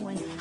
going.